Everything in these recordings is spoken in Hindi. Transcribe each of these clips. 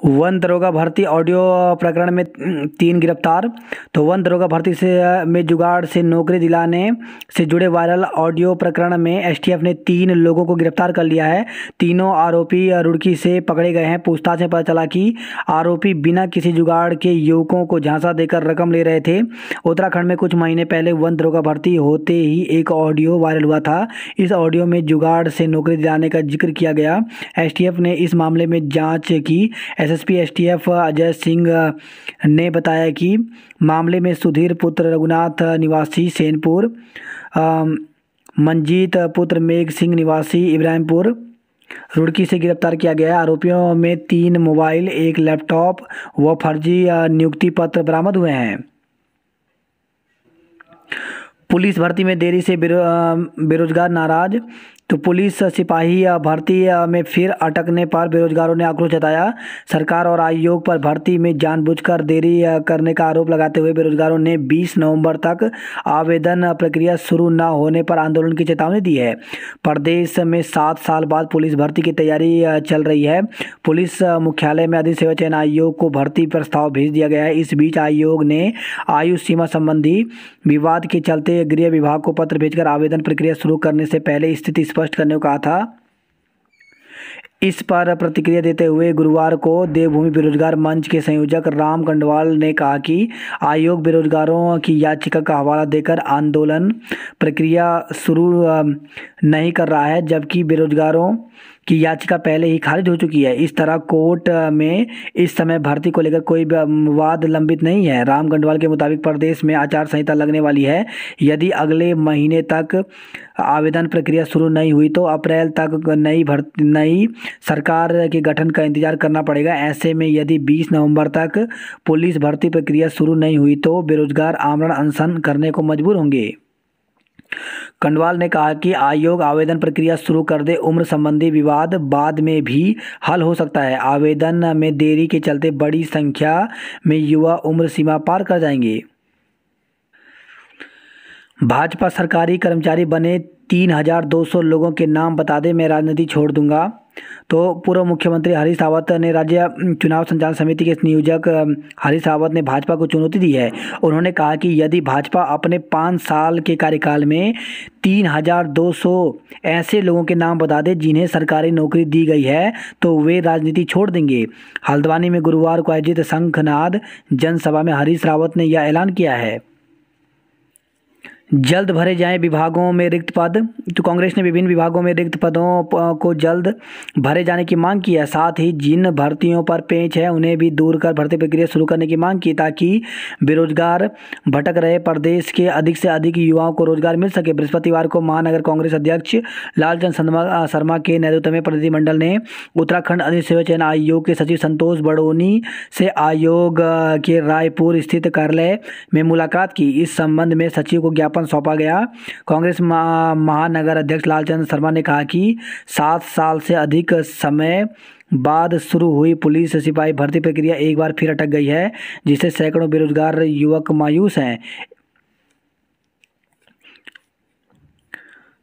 वन दरोगा भर्ती ऑडियो प्रकरण में तीन गिरफ़्तार। तो वन दरोगा भर्ती से, में जुगाड़ से नौकरी दिलाने से जुड़े वायरल ऑडियो प्रकरण में एसटीएफ ने तीन लोगों को गिरफ़्तार कर लिया है। तीनों आरोपी रुड़की से पकड़े गए हैं। पूछताछ में पता चला कि आरोपी बिना किसी जुगाड़ के युवकों को झांसा देकर रकम ले रहे थे। उत्तराखंड में कुछ महीने पहले वन दरोगा भर्ती होते ही एक ऑडियो वायरल हुआ था। इस ऑडियो में जुगाड़ से नौकरी दिलाने का ज़िक्र किया गया। एसटीएफ ने इस मामले में जाँच की। एसएसपी एसटीएफ अजय सिंह ने बताया कि मामले में सुधीर पुत्र रघुनाथ निवासी सेनपुर मंजीत पुत्र मेघ सिंह निवासी इब्राहिमपुर। रुड़की से गिरफ़्तार किया गया। है आरोपियों में तीन मोबाइल, एक लैपटॉप व फर्जी नियुक्ति पत्र बरामद हुए हैं। पुलिस भर्ती में देरी से बेरोजगार नाराज़ तो पुलिस सिपाही या भर्ती में फिर अटकने पर बेरोजगारों ने आक्रोश जताया। सरकार और आयोग पर भर्ती में जानबूझकर देरी करने का आरोप लगाते हुए बेरोजगारों ने 20 नवंबर तक आवेदन प्रक्रिया शुरू न होने पर आंदोलन की चेतावनी दी है। प्रदेश में सात साल बाद पुलिस भर्ती की तैयारी चल रही है। पुलिस मुख्यालय में अधिसेवा चयन आयोग को भर्ती प्रस्ताव भेज दिया गया है। इस बीच आयोग ने आयु सीमा संबंधी विवाद के चलते गृह विभाग को पत्र भेजकर आवेदन प्रक्रिया शुरू करने से पहले स्थिति स्पष्ट करने को कहा था। इस पर प्रतिक्रिया देते हुए गुरुवार को देवभूमि बेरोजगार मंच के संयोजक राम कंडवाल ने कहा कि आयोग बेरोजगारों की याचिका का हवाला देकर आंदोलन प्रक्रिया शुरू नहीं कर रहा है, जबकि बेरोजगारों की याचिका पहले ही खारिज हो चुकी है। इस तरह कोर्ट में इस समय भर्ती को लेकर कोई वाद लंबित नहीं है। राम गंडवाल के मुताबिक प्रदेश में आचार संहिता लगने वाली है। यदि अगले महीने तक आवेदन प्रक्रिया शुरू नहीं हुई तो अप्रैल तक नई भर्ती नई सरकार के गठन का इंतज़ार करना पड़ेगा। ऐसे में यदि 20 नवंबर तक पुलिस भर्ती प्रक्रिया शुरू नहीं हुई तो बेरोजगार आमरण अनशन करने को मजबूर होंगे। कंडवाल ने कहा कि आयोग आवेदन प्रक्रिया शुरू कर दे, उम्र संबंधी विवाद बाद में भी हल हो सकता है। आवेदन में देरी के चलते बड़ी संख्या में युवा उम्र सीमा पार कर जाएँगे। भाजपा सरकारी कर्मचारी बने तीन हज़ार दो सौ लोगों के नाम बता दे, मैं राजनीति छोड़ दूँगा। तो पूर्व मुख्यमंत्री हरीश रावत ने राज्य चुनाव संचालन समिति के नियोजक हरीश रावत ने भाजपा को चुनौती दी है। उन्होंने कहा कि यदि भाजपा अपने पाँच साल के कार्यकाल में तीन हज़ार दो सौ ऐसे लोगों के नाम बता दे जिन्हें सरकारी नौकरी दी गई है तो वे राजनीति छोड़ देंगे। हल्द्वानी में गुरुवार को आयोजित शंखनाद जनसभा में हरीश रावत ने यह ऐलान किया है। जल्द भरे जाएँ विभागों में रिक्त पद। तो कांग्रेस ने विभिन्न विभागों में रिक्त पदों को जल्द भरे जाने की मांग की है। साथ ही जिन भर्तियों पर पेच है, उन्हें भी दूर कर भर्ती प्रक्रिया शुरू करने की मांग की ताकि बेरोजगार भटक रहे प्रदेश के अधिक से अधिक युवाओं को रोज़गार मिल सके। बृहस्पतिवार को महानगर कांग्रेस अध्यक्ष लालचंद शर्मा के नेतृत्व में प्रतिनिधिमंडल ने उत्तराखंड अधिसेवा चयन आयोग के सचिव संतोष बड़ोनी से आयोग के रायपुर स्थित कार्यालय में मुलाकात की। इस संबंध में सचिव को ज्ञापन ज्ञापन सौंपा गया। कांग्रेस महानगर अध्यक्ष लालचंद शर्मा ने कहा कि सात साल से अधिक समय बाद शुरू हुई पुलिस सिपाही भर्ती प्रक्रिया एक बार फिर अटक गई है, जिससे सैकड़ों बेरोजगार युवक मायूस हैं।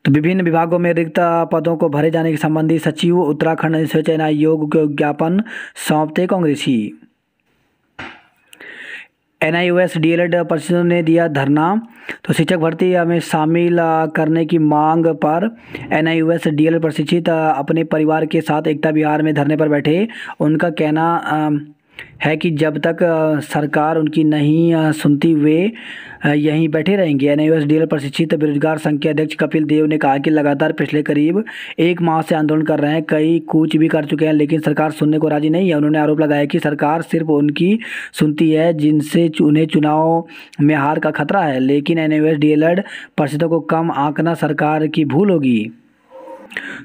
तो विभिन्न विभागों में रिक्त पदों को भरे जाने के संबंधी सचिव उत्तराखंड चयन आयोग को ज्ञापन सौंपते कांग्रेसी। N I S D L Ed परिषदों ने दिया धरना। तो शिक्षक भर्ती में शामिल करने की मांग पर N I S D L Ed प्रशिक्षित अपने परिवार के साथ एकता बिहार में धरने पर बैठे। उनका कहना है कि जब तक सरकार उनकी नहीं सुनती वे यहीं बैठे रहेंगे। एन आई डी प्रशिक्षित बेरोजगार संघ के अध्यक्ष कपिल देव ने कहा कि लगातार पिछले करीब एक माह से आंदोलन कर रहे हैं। कई कूच भी कर चुके हैं, लेकिन सरकार सुनने को राज़ी नहीं है। उन्होंने आरोप लगाया कि सरकार सिर्फ़ उनकी सुनती है, जिनसे उन्हें चुनाव में हार का खतरा है। लेकिन एन आई डी परिषदों को कम आंकना सरकार की भूल होगी।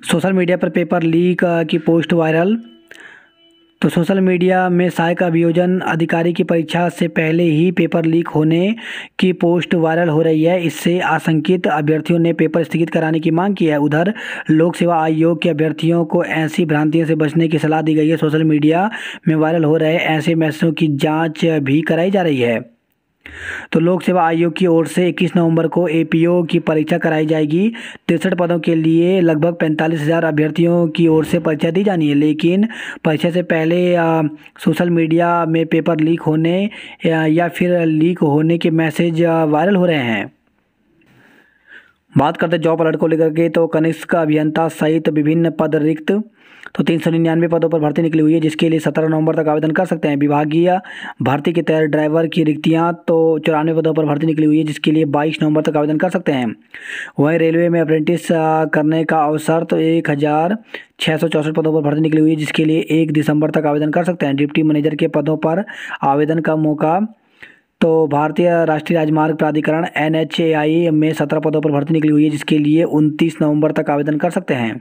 सोशल मीडिया पर पेपर लीक की पोस्ट वायरल तो सोशल मीडिया में सहायक अभियोजन अधिकारी की परीक्षा से पहले ही पेपर लीक होने की पोस्ट वायरल हो रही है। इससे आशंकित अभ्यर्थियों ने पेपर स्थगित कराने की मांग की है। उधर लोक सेवा आयोग के अभ्यर्थियों को ऐसी भ्रांतियों से बचने की सलाह दी गई है। सोशल मीडिया में वायरल हो रहे ऐसे मैसेजों की जाँच भी कराई जा रही है। तो लोक सेवा आयोग की ओर से 21 नवंबर को एपीओ की परीक्षा कराई जाएगी। तिरसठ पदों के लिए लगभग पैंतालीस हज़ार अभ्यर्थियों की ओर से परीक्षा दी जानी है लेकिन परीक्षा से पहले आ, सोशल मीडिया में पेपर लीक होने या, या फिर लीक होने के मैसेज वायरल हो रहे हैं। बात करते जॉब अलर्ट को लेकर के तो कनिष्क अभियंता सहित विभिन्न पद रिक्त तो तीन सौ निन्यानवे पदों पर भर्ती निकली हुई है, जिसके लिए सत्रह नवंबर तक आवेदन कर सकते हैं। विभागीय भर्ती के तहत ड्राइवर की रिक्तियाँ तो चौरानवे पदों पर भर्ती निकली हुई है, जिसके लिए बाईस नवंबर तक आवेदन कर सकते हैं। वहीं रेलवे में अप्रेंटिस करने का अवसर तो एक हज़ार छः सौ चौंसठ पदों पर भर्ती निकली हुई है, जिसके लिए एक दिसंबर तक आवेदन कर सकते हैं। डिप्टी मैनेजर के पदों पर आवेदन का मौका तो भारतीय राष्ट्रीय राजमार्ग प्राधिकरण NHAI में सत्रह पदों पर भर्ती निकली हुई है, जिसके लिए उनतीस नवंबर तक आवेदन कर सकते हैं।